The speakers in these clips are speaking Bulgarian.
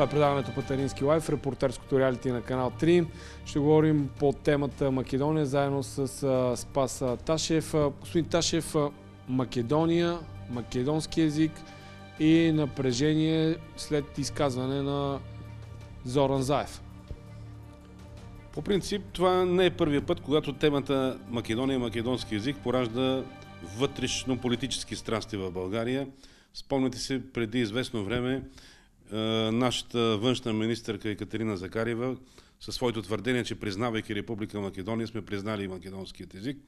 Това е предаването Патерински лайф, репортерското реалити на канал 3. Ще говорим по темата Македония заедно с Спас Ташев. Господин Ташев, Македония, македонски язик и напрежение след изказване на Зоран Заев. По принцип, това не е първият път, когато темата Македония и македонски язик поражда вътрешно политически страсти в България. Спомняте се, преди известно време нашата външна министърка Екатерина Закарева със своето твърдение, че признавайки Република Македония, сме признали македонският език,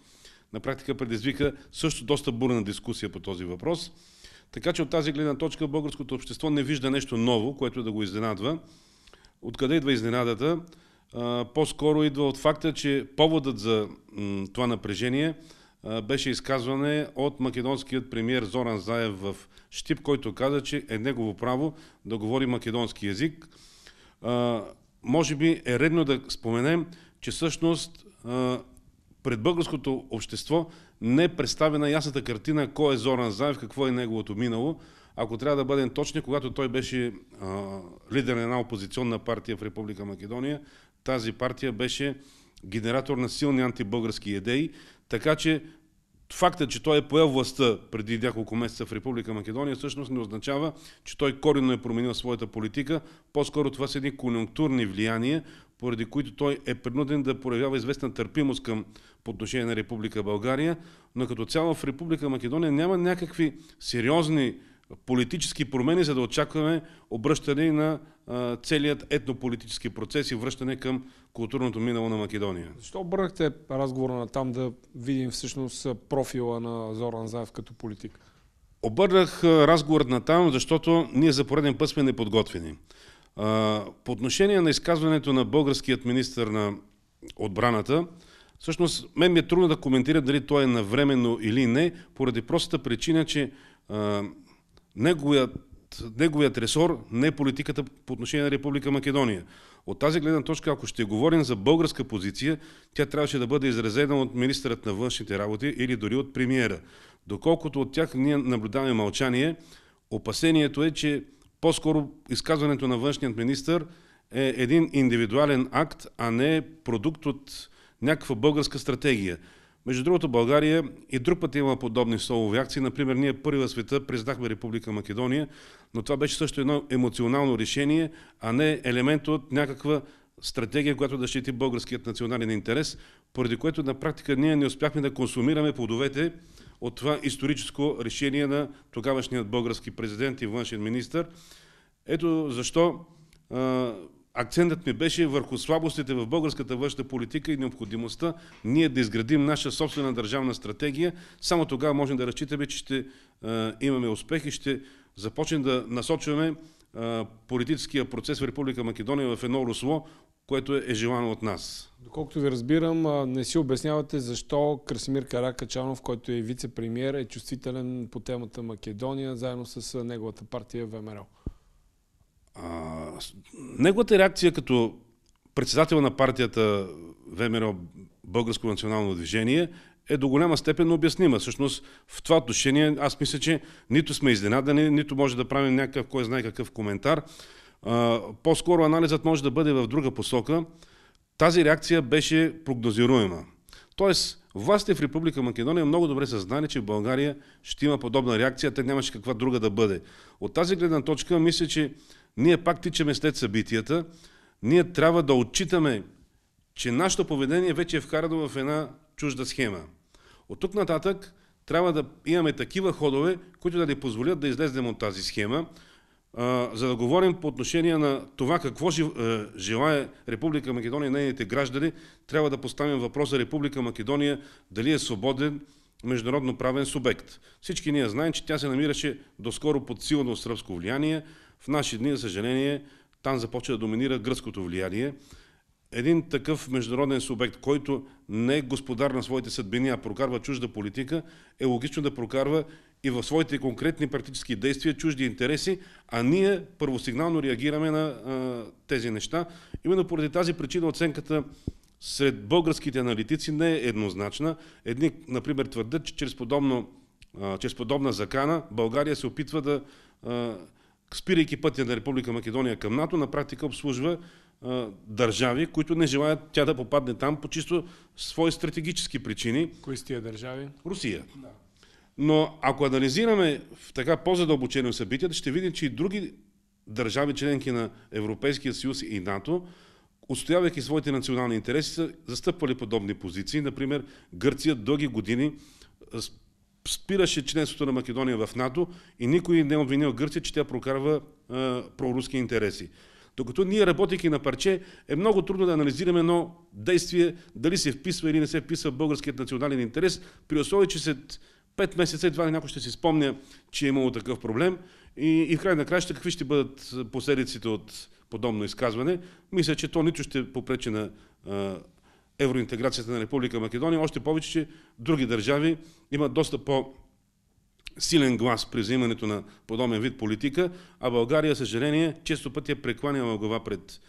на практика предизвика също доста бурна дискусия по този въпрос. Така че от тази гледна точка българското общество не вижда нещо ново, което да го изненадва. Откъде идва изненадата? По-скоро идва от факта, че поводът за това напрежение беше изказване от македонският премьер Зоран Заев в Штип, който каза, че е негово право да говори македонски язик. Може би е редно да споменем, че всъщност пред българското общество не е представена ясната картина кой е Зоран Заев, какво е неговото минало. Ако трябва да бъдем точни, когато той беше лидер на една опозиционна партия в Република Македония, тази партия беше генератор на силни антибългарски идеи, така че фактът, че той е поел властта преди няколко месеца в Република Македония, всъщност не означава, че той коренно е променил своята политика. По-скоро това са едни конъюнктурни влияния, поради които той е принуден да проявява известна търпимост към по отношение на Република България, но като цяло в Република Македония няма някакви сериозни политически промени, за да очакваме обръщане на а, целият етнополитически процес и връщане към културното минало на Македония. Защо обърнахте разговора на там да видим всъщност профила на Зоран Заев като политик? Обърнах разговорът на там, защото ние за пореден път сме неподготвени. По отношение на изказването на българският министр на отбраната, всъщност мен ми е трудно да коментира дали то е навременно или не, поради простата причина, че неговият, неговият ресор не е политиката по отношение на Република Македония. От тази гледна точка, ако ще говорим за българска позиция, тя трябваше да бъде изразена от министърът на външните работи или дори от премиера. Доколкото от тях ние наблюдаваме мълчание, опасението е, че по-скоро изказването на външният министр е един индивидуален акт, а не продукт от някаква българска стратегия. Между другото, България и друг път има подобни солови акции. Например, ние първи в света признахме Република Македония, но това беше също едно емоционално решение, а не елемент от някаква стратегия, която да щити българският национален интерес, поради което на практика ние не успяхме да консумираме плодовете от това историческо решение на тогавашният български президент и външен министр. Ето защо акцентът ми беше върху слабостите в българската външна политика и необходимостта ние да изградим наша собствена държавна стратегия. Само тогава можем да разчитаме, че ще а, имаме успех и ще започнем да насочваме а, политическия процес в Република Македония в едно русло, което е желано от нас. Доколкото ви разбирам, не си обяснявате защо Красимир Каракачанов, който е вице-премьер, е чувствителен по темата Македония, заедно с неговата партия ВМРО. А, неговата реакция като председател на партията ВМРО Българско национално движение е до голяма степен обяснима. Всъщност в това отношение аз мисля, че нито сме изненадани, нито може да правим някакъв, кой знае какъв коментар. По-скоро анализът може да бъде в друга посока. Тази реакция беше прогнозируема. Тоест, властите в Република Македония много добре са знали, че в България ще има подобна реакция, те нямаше каква друга да бъде. От тази гледна точка, мисля, че ние пак тичаме след събитията, ние трябва да отчитаме, че нашето поведение вече е вкарано в една чужда схема. От тук нататък трябва да имаме такива ходове, които да ни позволят да излезнем от тази схема, за да говорим по отношение на това какво желая Република Македония и нейните граждани, трябва да поставим въпроса Република Македония дали е свободен международно правен субект. Всички ние знаем, че тя се намираше доскоро под силно сръбско влияние, в наши дни, за съжаление, там започва да доминира гръцкото влияние. Един такъв международен субект, който не е господар на своите съдбини, а прокарва чужда политика, е логично да прокарва и в своите конкретни практически действия чужди интереси, а ние първосигнално реагираме на а, тези неща. Именно поради тази причина оценката сред българските аналитици не е еднозначна. Едни, например, твърдят, че чрез, подобно, а, чрез подобна закана България се опитва да а, спирайки пътя на Република Македония към НАТО, на практика обслужва а, държави, които не желаят тя да попадне там по чисто свои стратегически причини. Кои са тия държави? Русия. Да. Но ако анализираме в така по-задълбочено събитията, ще видим, че и други държави, членки на Европейския съюз и НАТО, отстоявайки своите национални интереси, са застъпвали подобни позиции. Например, Гърция дълги години спираше членството на Македония в НАТО и никой не е обвинил Гърция, че тя прокарва а, проруски интереси. Докато ние, работейки на парче, е много трудно да анализираме едно действие, дали се вписва или не се вписва в българският национален интерес, при условие, че след пет месеца едва някой ще си спомня, че е имало такъв проблем и, и в край на краща какви ще бъдат последиците от подобно изказване. Мисля, че то нито ще попречи на а, евроинтеграцията на Република Македония, още повече, че други държави имат доста по- силен глас при взимането на подобен вид политика, а България, съжаление, често пъти е прекланяла глава пред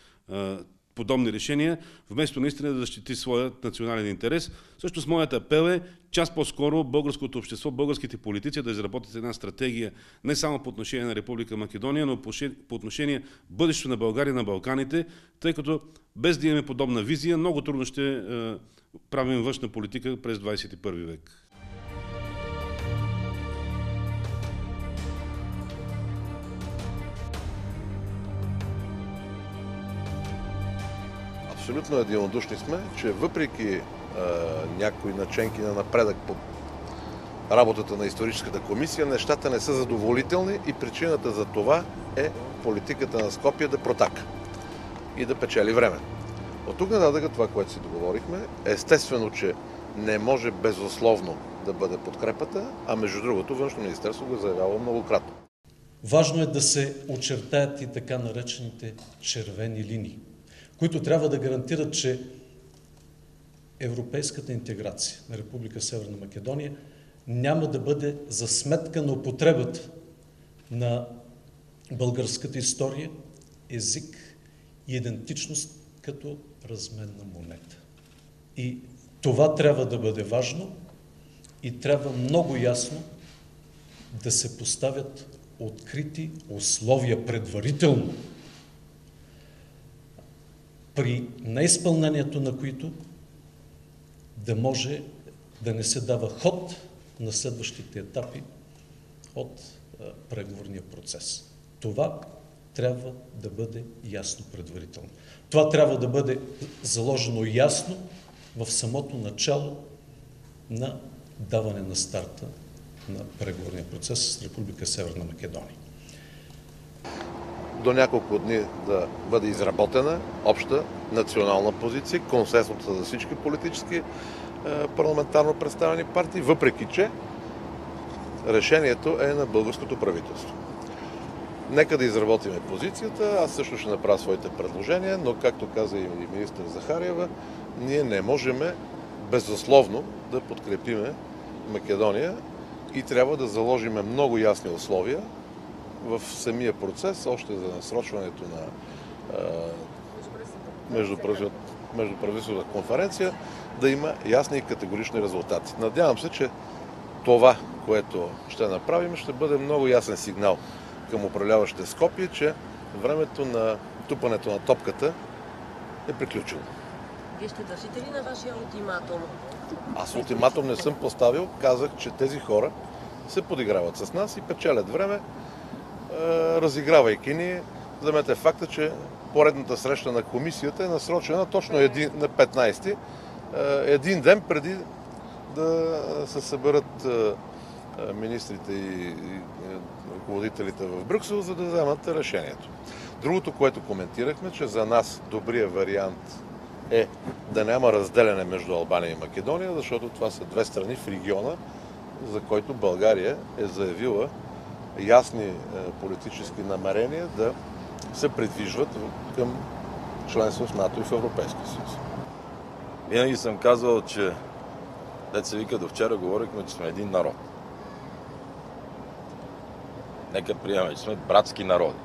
подобни решения, вместо наистина да защити своят национален интерес. Също с моята апел е част по-скоро българското общество, българските политици да изработят една стратегия не само по отношение на Република Македония, но по отношение бъдещето на България на Балканите, тъй като без да имаме подобна визия, много трудно ще е, правим външна политика през 21 век. Абсолютно единодушни сме, че въпреки а, някои наченки на напредък по работата на историческата комисия, нещата не са задоволителни и причината за това е политиката на Скопия да протака и да печели време. От тук нататък това, което си договорихме, естествено, че не може безусловно да бъде подкрепата, а между другото Външно министерство го е заявява многократно. Важно е да се очертаят и така наречените червени линии които трябва да гарантират, че европейската интеграция на Република Северна Македония няма да бъде за сметка на употребата на българската история, език и идентичност като разменна монета. И това трябва да бъде важно и трябва много ясно да се поставят открити условия предварително при неизпълнението на които да може да не се дава ход на следващите етапи от преговорния процес. Това трябва да бъде ясно предварително. Това трябва да бъде заложено ясно в самото начало на даване на старта на преговорния процес с Република Северна Македония до няколко дни да бъде изработена обща национална позиция, консенсуса за всички политически е, парламентарно представени партии, въпреки че решението е на българското правителство. Нека да изработиме позицията. Аз също ще направя своите предложения, но както каза и министър Захариева, ние не можем безусловно да подкрепиме Македония и трябва да заложиме много ясни условия в самия процес, още за насрочването на междуправителствената конференция, да има ясни и категорични резултати. Надявам се, че това, което ще направим, ще бъде много ясен сигнал към управляващите Скопие, че времето на тупането на топката е приключило. Вие ще държите ли на вашия ултиматум? Аз ултиматум не съм поставил. Казах, че тези хора се подиграват с нас и печелят време разигравайки ни. Замете факта, че поредната среща на комисията е насрочена точно един, на 15-ти, е, един ден преди да се съберат е, министрите и ръководителите в Брюксел, за да вземат решението. Другото, което коментирахме, че за нас добрия вариант е да няма разделяне между Албания и Македония, защото това са две страни в региона, за който България е заявила ясни е, политически намерения да се придвижват към членство в НАТО и в Европейския съюз. Винаги съм казвал, че деца вика до вчера говорихме, че сме един народ. Нека приемем, че сме братски народи.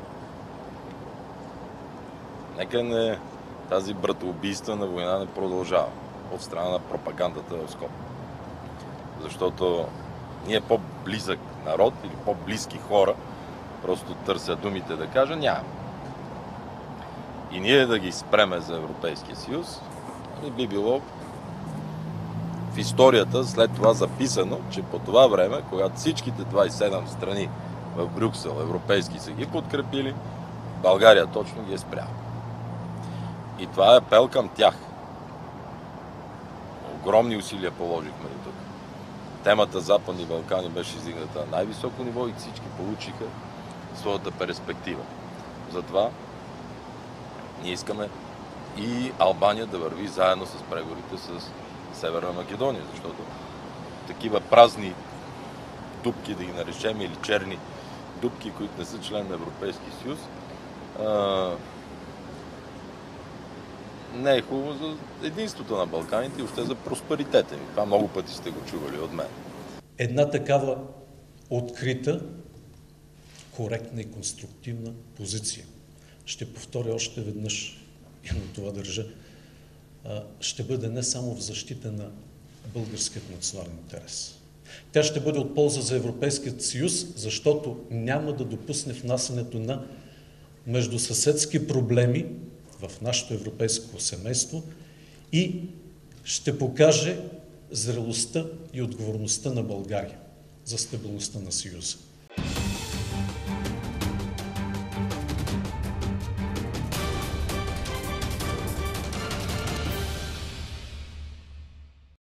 Нека не тази братоубийствена война не продължава от страна на пропагандата в Скоп. Защото ние по-близък народ или по-близки хора Просто търся думите да кажа, няма. И ние да ги спреме за Европейския съюз, не би било в историята след това записано, че по това време, когато всичките 27 страни в Брюксел, европейски са ги подкрепили, България точно ги е спряла. И това е апел към тях. Огромни усилия положихме до тук. Темата Западни Балкани беше издигната на най-високо ниво и всички получиха своята перспектива. Затова ние искаме и Албания да върви заедно с преговорите с Северна Македония, защото такива празни дупки, да ги наречем, или черни дупки, които не са член на Европейския съюз, не е хубаво за единството на Балканите и още за просперитета ми. Това много пъти сте го чували от мен. Една такава открита, коректна и конструктивна позиция. Ще повторя още веднъж и на това държа. Ще бъде не само в защита на българският национален интерес. Тя ще бъде от полза за Европейският съюз, защото няма да допусне внасянето на междусъседски проблеми в нашето европейско семейство и ще покаже зрелостта и отговорността на България за стабилността на Съюза.